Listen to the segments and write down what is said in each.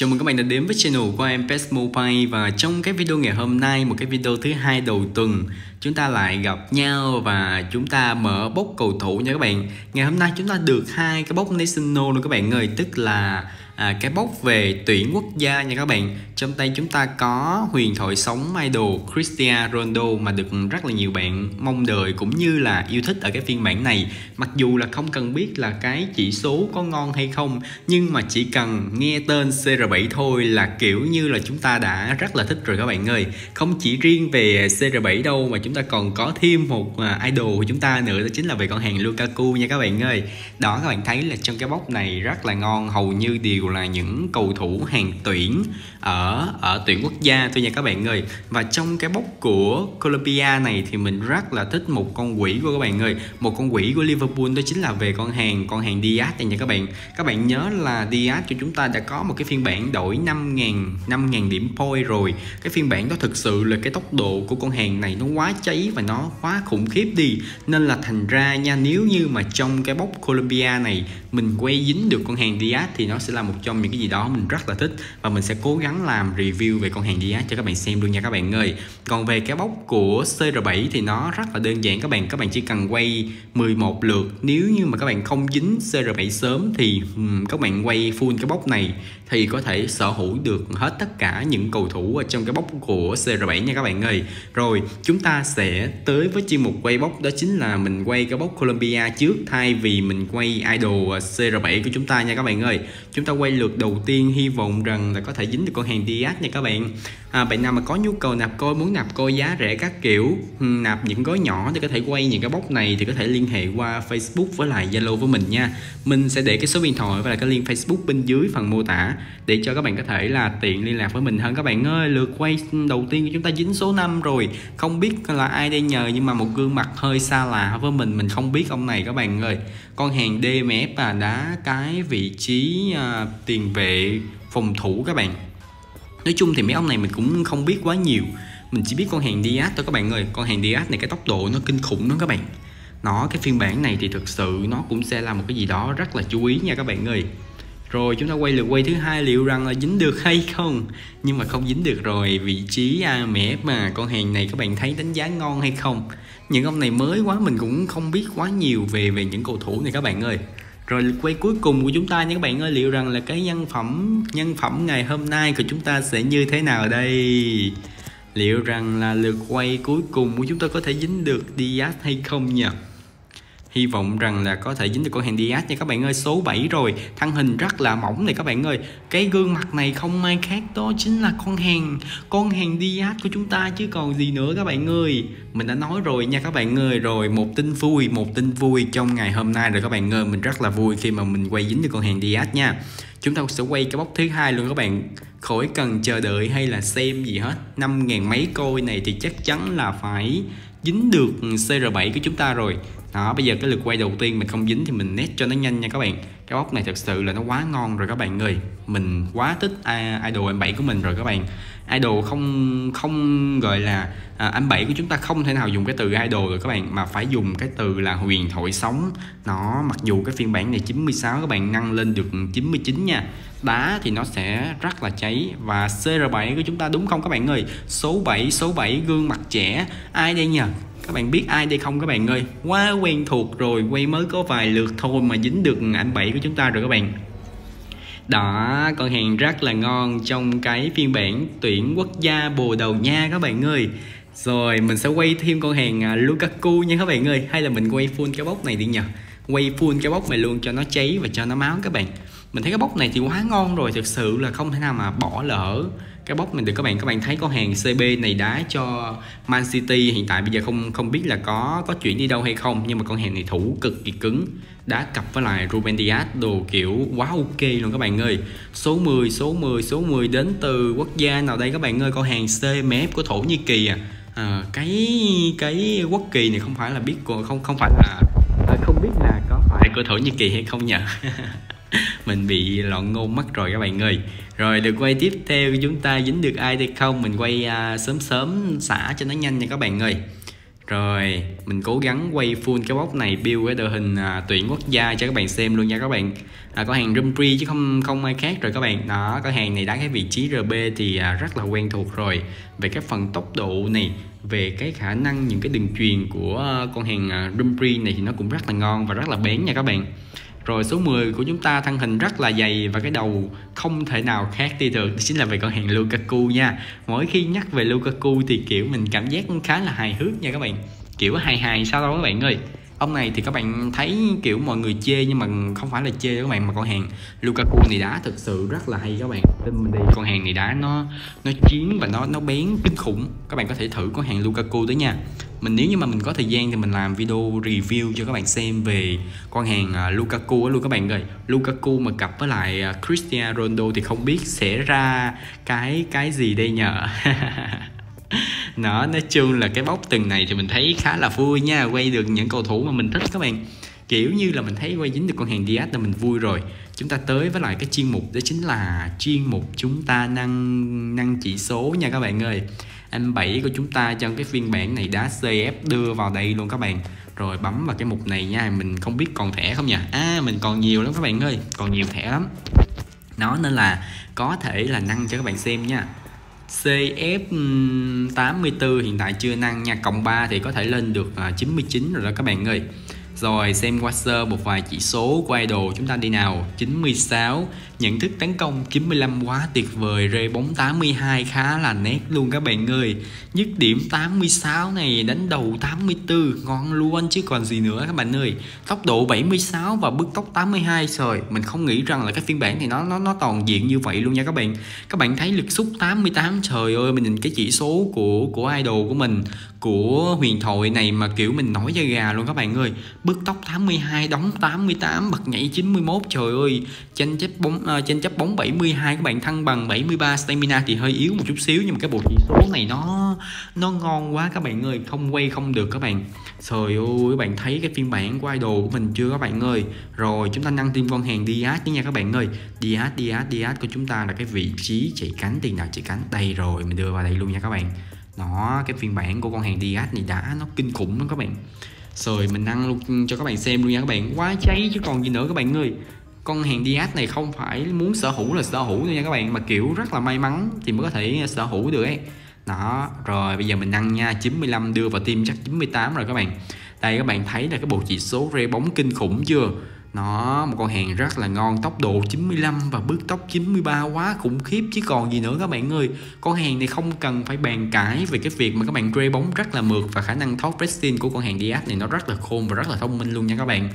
Chào mừng các bạn đã đến với channel của em Pest Mobile và trong cái video ngày hôm nay một cái video thứ hai đầu tuần chúng ta lại gặp nhau và chúng ta mở bốc cầu thủ nha các bạn. Ngày hôm nay chúng ta được hai cái bốc national luôn các bạn ơi tức là à, cái bốc về tuyển quốc gia nha các bạn trong tay chúng ta có huyền thoại sống idol Cristiano Ronaldo mà được rất là nhiều bạn mong đợi cũng như là yêu thích ở cái phiên bản này. Mặc dù là không cần biết là cái chỉ số có ngon hay không, nhưng mà chỉ cần nghe tên CR7 thôi là kiểu như là chúng ta đã rất là thích rồi các bạn ơi. Không chỉ riêng về CR7 đâu, mà chúng ta còn có thêm một à, idol của chúng ta nữa, đó chính là về con hàng Lukaku nha các bạn ơi. Đó, các bạn thấy là trong cái bốc này rất là ngon, hầu như đều là những cầu thủ hàng tuyển ở ở tuyển quốc gia thôi nha các bạn ơi. Và trong cái bốc của Colombia này thì mình rất là thích một con quỷ của các bạn ơi. Một con quỷ của Liverpool, đó chính là về con hàng con hàng Diaz này nha các bạn. Các bạn nhớ là Diaz cho chúng ta đã có một cái phiên bản đổi 5.000 5.000 điểm point rồi. Cái phiên bản đó thực sự là cái tốc độ của con hàng này nó quá cháy và nó quá khủng khiếp đi. Nên là thành ra nha, nếu như mà trong cái bốc Colombia này mình quay dính được con hàng Diaz thì nó sẽ là một trong những cái gì đó mình rất là thích. Và mình sẽ cố gắng làm review về con hàng Diaz cho các bạn xem luôn nha các bạn ơi. Còn về cái bốc của CR7 thì nó rất là đơn giản các bạn. Các bạn chỉ cần quay 11 lượt. Nếu như mà các bạn không dính CR7 sớm thì um, các bạn quay full cái bốc này thì có thể sở hữu được hết tất cả những cầu thủ ở trong cái bốc của CR7 nha các bạn ơi. Rồi chúng ta sẽ tới với chuyên mục quay bốc đó chính là mình quay cái bốc Colombia trước. Thay vì mình quay idol CR7 của chúng ta nha các bạn ơi. Chúng ta quay lượt đầu tiên, hy vọng rằng là có thể dính được con hàng Diaz nha các bạn à, bạn nào mà có nhu cầu nạp coi muốn nạp coi giá rẻ các kiểu ừ, nạp những gói nhỏ thì có thể quay những cái bốc này thì có thể liên hệ qua Facebook với lại Zalo với mình nha. Mình sẽ để cái số điện thoại và là cái link Facebook bên dưới phần mô tả để cho các bạn có thể là tiện liên lạc với mình hơn. Các bạn ơi lượt quay đầu tiên của chúng ta dính số 5 rồi. Không biết là ai đây nhờ nhưng mà một gương mặt hơi xa lạ với mình mình không biết ông này các bạn ơi. Con hàng DMF và đá cái vị trí uh, tiền vệ phòng thủ các bạn nói chung thì mấy ông này mình cũng không biết quá nhiều. Mình chỉ biết con hàng Diaz thôi các bạn ơi. Con hàng Diaz này cái tốc độ nó kinh khủng lắm các bạn. Nó cái phiên bản này thì thực sự nó cũng sẽ là một cái gì đó rất là chú ý nha các bạn ơi. Rồi chúng ta quay lượt quay thứ hai liệu rằng là dính được hay không? Nhưng mà không dính được rồi vị trí à, mẻ mà con hàng này các bạn thấy đánh giá ngon hay không? Những ông này mới quá mình cũng không biết quá nhiều về về những cầu thủ này các bạn ơi rồi quay cuối cùng của chúng ta nha các bạn ơi, liệu rằng là cái nhân phẩm nhân phẩm ngày hôm nay của chúng ta sẽ như thế nào đây? Liệu rằng là lượt quay cuối cùng của chúng ta có thể dính được Diaz hay không nhỉ? Hy vọng rằng là có thể dính được con hàng Diaz nha các bạn ơi. Số 7 rồi, Thân hình rất là mỏng này các bạn ơi. Cái gương mặt này không ai khác đó chính là con hàng Con hàng Diaz của chúng ta chứ còn gì nữa các bạn ơi. Mình đã nói rồi nha các bạn ơi. Rồi, một tin vui, Một tin vui trong ngày hôm nay rồi các bạn ơi. Mình rất là vui khi mà mình quay dính được con hàng Diaz nha. Chúng ta sẽ quay cái bóc thứ hai luôn các bạn. Khỏi cần chờ đợi hay là xem gì hết. Năm ngàn mấy coi này thì chắc chắn là phải dính được CR7 của chúng ta rồi. Đó bây giờ cái lượt quay đầu tiên mình không dính thì mình nét cho nó nhanh nha các bạn. Cái bóc này thật sự là nó quá ngon rồi các bạn ơi. Mình quá thích idol M7 của mình rồi các bạn. Idol không không gọi là à, M7 của chúng ta không thể nào dùng cái từ idol rồi các bạn mà phải dùng cái từ là huyền thoại sống. Nó mặc dù cái phiên bản này 96 các bạn nâng lên được 99 nha đá thì nó sẽ rất là cháy. Và CR7 của chúng ta đúng không các bạn ơi? Số 7 số 7 gương mặt trẻ. Ai đây nhỉ các bạn biết ai đây không các bạn ơi? Quá quen thuộc rồi quay mới có vài lượt thôi mà dính được ảnh bảy của chúng ta rồi các bạn. Đó, con hàng rất là ngon trong cái phiên bản tuyển quốc gia bồ đầu nha các bạn ơi. Rồi, mình sẽ quay thêm con hàng à, Lukaku nha các bạn ơi. Hay là mình quay full cái bốc này đi nhờ. Quay full cái bốc này luôn cho nó cháy và cho nó máu các bạn mình thấy cái bốc này thì quá ngon rồi thực sự là không thể nào mà bỏ lỡ. Cái bốc mình được các bạn các bạn thấy con hàng CB này đá cho Man City hiện tại bây giờ không không biết là có có chuyển đi đâu hay không nhưng mà con hàng này thủ cực kỳ cứng đá cặp với lại Ruben Dias đồ kiểu quá ok luôn các bạn ơi. Số 10 số 10 số 10 đến từ quốc gia nào đây các bạn ơi? Con hàng CMF của Thổ Nhĩ Kỳ à, à cái cái quốc kỳ này không phải là biết không không phải là không biết là có phải của Thổ Nhĩ Kỳ hay không nhỉ mình bị loạn ngôn mất rồi các bạn ơi. Rồi được quay tiếp theo chúng ta dính được ai hay không? Mình quay à, sớm sớm xả cho nó nhanh nha các bạn ơi. Rồi mình cố gắng quay full cái bóc này build cái đội hình à, tuyển quốc gia cho các bạn xem luôn nha các bạn. À, có hàng Rumpri chứ không không ai khác rồi các bạn. Đó có hàng này đá cái vị trí RB thì à, rất là quen thuộc rồi. Về cái phần tốc độ này về cái khả năng những cái đường truyền của à, con hàng à, Rumpri này thì nó cũng rất là ngon và rất là bén nha các bạn rồi số 10 của chúng ta thân hình rất là dày và cái đầu không thể nào khác đi được. Chính là về con hàng Lukaku nha. Mỗi khi nhắc về Lukaku thì, kiểu, mình cảm giác khá là hài hước nha các bạn. Kiểu, hài hài sao đâu các bạn ơi ông này thì các bạn thấy kiểu mọi người chê nhưng mà không phải là chê các bạn, mà con hàng Lukaku này đá thực sự rất là hay các bạn. Tin mình đi, con hàng này đá nó nó chiến và nó nó bén kinh khủng. Các bạn có thể thử con hàng Lukaku đấy nha. Mình, nếu như mà mình có thời gian thì mình làm video review cho các bạn xem về con hàng à, Lukaku Lukaku luôn các bạn ơi, Lukaku mà cặp với lại à, Cristiano Ronaldo thì không biết sẽ ra cái cái gì đây nhờ. nó nói chung là cái bóc từng này thì mình thấy khá là vui nha quay được những cầu thủ mà mình thích các bạn. Kiểu như là mình thấy quay dính được con hàng Diaz là mình vui rồi. Chúng ta tới với lại cái chuyên mục đó chính là chuyên mục chúng ta nâng nâng chỉ số nha các bạn ơi. Anh bảy của chúng ta trong cái phiên bản này đã CF đưa vào đây luôn các bạn. Rồi bấm vào cái mục này nha mình không biết còn thẻ không nhỉ? À mình còn nhiều lắm các bạn ơi còn nhiều thẻ lắm. Nó nên là có thể là nâng cho các bạn xem nha CF84 hiện tại chưa năng nha. Cộng 3 thì có thể lên được à, 99 rồi đó các bạn ơi rồi xem qua sơ một vài chỉ số của idol chúng ta đi nào. 96 Nhận thức tấn công 95 quá tuyệt vời. Rê bóng 82 khá là nét luôn các bạn ơi. Dứt điểm 86 này, đánh đầu 84 Ngon luôn chứ còn gì nữa các bạn ơi. Tốc độ 76 và bước tốc 82 Rồi mình không nghĩ rằng là cái phiên bản thì nó nó nó toàn diện như vậy luôn nha các bạn. Các bạn thấy lực xúc 88 Trời ơi, mình nhìn cái chỉ số của của idol của mình, Của huyền thoại này mà kiểu mình nói da gà luôn các bạn ơi. Bước tóc 82 đóng 88 bật nhảy 91 Trời ơi tranh chấp bóng uh, à, tranh chấp bóng 72 các bạn thăng bằng 73 stamina thì hơi yếu một chút xíu nhưng mà cái bộ chỉ số này nó nó ngon quá các bạn ơi không quay không được các bạn. Trời ơi các bạn thấy cái phiên bản của idol của mình chưa các bạn ơi? Rồi chúng ta nâng thêm con hàng Diaz nữa nha các bạn ơi. Diaz Diaz Diaz của chúng ta là cái vị trí chạy cánh tiền nào chạy cánh. Đây rồi mình đưa vào đây luôn nha các bạn. Nó cái phiên bản của con hàng Diaz này đã nó kinh khủng lắm các bạn rồi mình đăng luôn cho các bạn xem luôn nha các bạn. Quá cháy chứ còn gì nữa các bạn ơi. Con hàng Diaz này không phải muốn sở hữu là sở hữu nha các bạn, mà kiểu rất là may mắn thì mới có thể sở hữu được ấy. Đó, rồi bây giờ mình nâng nha 95 đưa vào tim chắc 98 rồi các bạn. Đây các bạn thấy là cái bộ chỉ số rê bóng kinh khủng chưa? Nó, một con hàng rất là ngon, tốc độ 95 và bước tốc 93 quá khủng khiếp. Chứ còn gì nữa các bạn ơi, con hàng này không cần phải bàn cãi về cái việc mà các bạn rê bóng rất là mượt và khả năng thoát pressing của con hàng Diaz này nó rất là khôn và rất là thông minh luôn nha các bạn.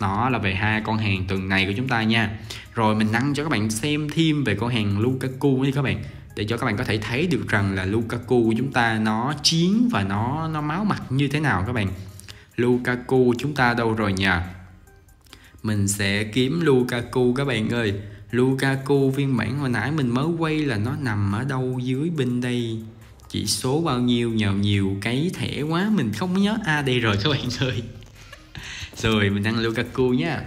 Đó là về hai con hàng tuần này của chúng ta nha. Rồi mình đăng cho các bạn xem thêm về con hàng Lukaku đi các bạn, để cho các bạn có thể thấy được rằng là Lukaku của chúng ta nó chiến và nó nó máu mặt như thế nào các bạn. Lukaku chúng ta đâu rồi nhỉ mình sẽ kiếm Lukaku các bạn ơi. Lukaku phiên bản hồi nãy mình mới quay là nó nằm ở đâu dưới bên đây. Chỉ số bao nhiêu nhờ nhiều cái thẻ quá mình không nhớ. A à, đây rồi các bạn ơi. Rồi mình ăn Lukaku nhá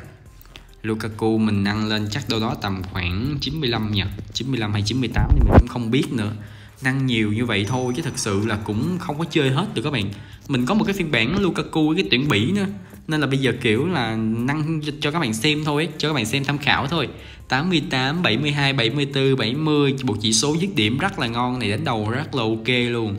Lukaku mình nâng lên chắc đâu đó tầm khoảng 95 nhỉ? 95 hay 98 thì mình cũng không biết nữa. Nâng nhiều như vậy thôi chứ thật sự là cũng không có chơi hết được các bạn. Mình có một cái phiên bản Lukaku với cái tuyển Bỉ nữa nên là bây giờ kiểu là nâng cho các bạn xem thôi cho các bạn xem tham khảo thôi. 88 72 74 70 một chỉ số dứt điểm rất là ngon này đánh đầu rất là ok luôn.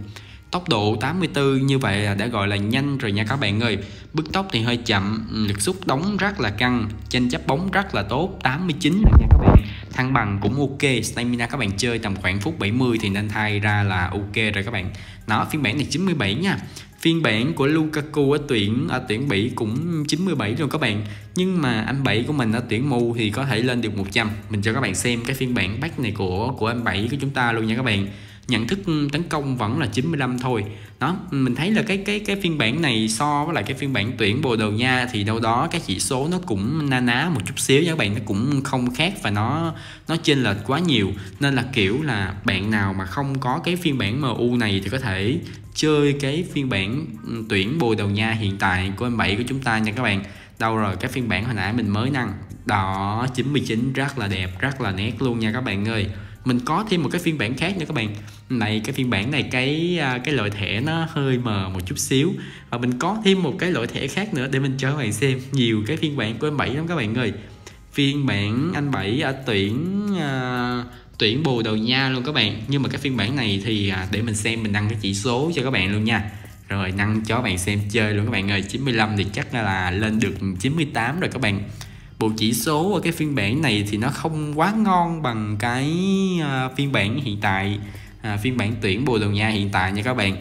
Tốc độ 84 như vậy là đã gọi là nhanh rồi nha các bạn ơi. Bước tốc thì hơi chậm, ừ, lực xúc đóng rất là căng Tranh chấp bóng rất là tốt, 89 rồi nha các bạn. Thăng bằng cũng ok, stamina các bạn chơi tầm khoảng phút 70 thì nên thay ra là ok rồi các bạn. Nó phiên bản này 97 nha. Phiên bản của Lukaku ở tuyển ở tuyển Bỉ cũng 97 rồi các bạn. Nhưng mà anh Bảy của mình ở tuyển mù thì có thể lên được 100 Mình cho các bạn xem cái phiên bản back này của của anh Bảy của chúng ta luôn nha các bạn nhận thức tấn công vẫn là 95 thôi. Đó mình thấy là cái cái cái phiên bản này so với lại cái phiên bản tuyển Bồ Đào Nha thì đâu đó cái chỉ số nó cũng na ná một chút xíu nha các bạn, nó cũng không khác và nó nó chênh lệch quá nhiều. Nên là, kiểu là, bạn nào mà không có cái phiên bản MU này thì có thể chơi cái phiên bản tuyển Bồ Đào Nha hiện tại của M7 của chúng ta nha các bạn. Đâu rồi, cái phiên bản hồi nãy mình mới nâng đó 99 rất là đẹp, rất là nét luôn nha các bạn ơi mình có thêm một cái phiên bản khác nữa các bạn. Này cái phiên bản này cái à, cái loại thẻ nó hơi mờ một chút xíu. Và mình có thêm một cái loại thẻ khác nữa để mình cho các bạn xem. Nhiều cái phiên bản của anh bảy lắm các bạn ơi. Phiên bản anh bảy ở tuyển à, tuyển bồ đầu nha luôn các bạn. Nhưng mà cái phiên bản này thì à, để mình xem mình đăng cái chỉ số cho các bạn luôn nha. Rồi nâng cho các bạn xem chơi luôn các bạn ơi. 95 thì chắc là lên được 98 rồi các bạn bộ chỉ số ở cái phiên bản này thì nó không quá ngon bằng cái uh, phiên bản hiện tại uh, phiên bản tuyển Bồ Đào Nha hiện tại nha các bạn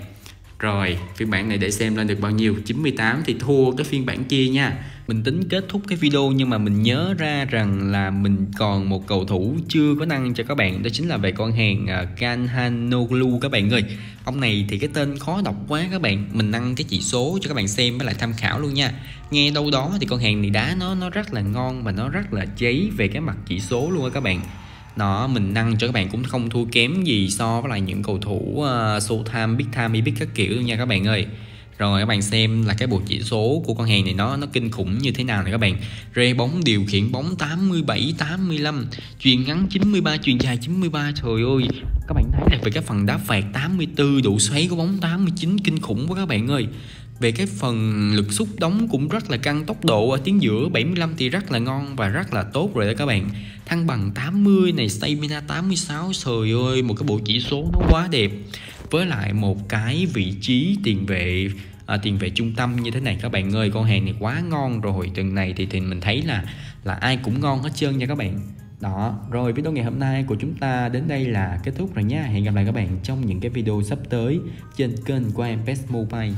rồi, phiên bản này để xem lên được bao nhiêu? 98 thì thua cái phiên bản kia nha. Mình tính kết thúc cái video nhưng mà mình nhớ ra rằng là mình còn một cầu thủ chưa có đăng cho các bạn, đó chính là về con hàng à, Kanhanoglu các bạn ơi. Ông này thì cái tên khó đọc quá các bạn. Mình đăng cái chỉ số cho các bạn xem với lại tham khảo luôn nha. Nghe đâu đó thì con hàng này đá nó nó rất là ngon và nó rất là cháy về cái mặt chỉ số luôn á các bạn đó mình nâng cho các bạn cũng không thua kém gì so với lại những cầu thủ uh, Showtime, Big Time, Big các kiểu luôn nha các bạn ơi. Rồi các bạn xem là cái bộ chỉ số của con hàng này nó nó kinh khủng như thế nào này các bạn. Rê bóng điều khiển bóng 87 85 chuyền ngắn 93 chuyền dài 93 trời ơi các bạn thấy là về cái phần đá phạt 84 độ xoáy của bóng 89 kinh khủng quá các bạn ơi về cái phần lực xúc đóng cũng rất là căng tốc độ ở tiếng giữa 75 thì rất là ngon và rất là tốt rồi đó các bạn. Thăng bằng 80 này stamina 86 trời ơi một cái bộ chỉ số nó quá đẹp. Với lại một cái vị trí tiền vệ à, tiền vệ trung tâm như thế này các bạn ơi con hàng này quá ngon rồi. Tuần này thì thì mình thấy là là ai cũng ngon hết trơn nha các bạn. Đó rồi video ngày hôm nay của chúng ta đến đây là kết thúc rồi nha. Hẹn gặp lại các bạn trong những cái video sắp tới trên kênh của em Best Mobile.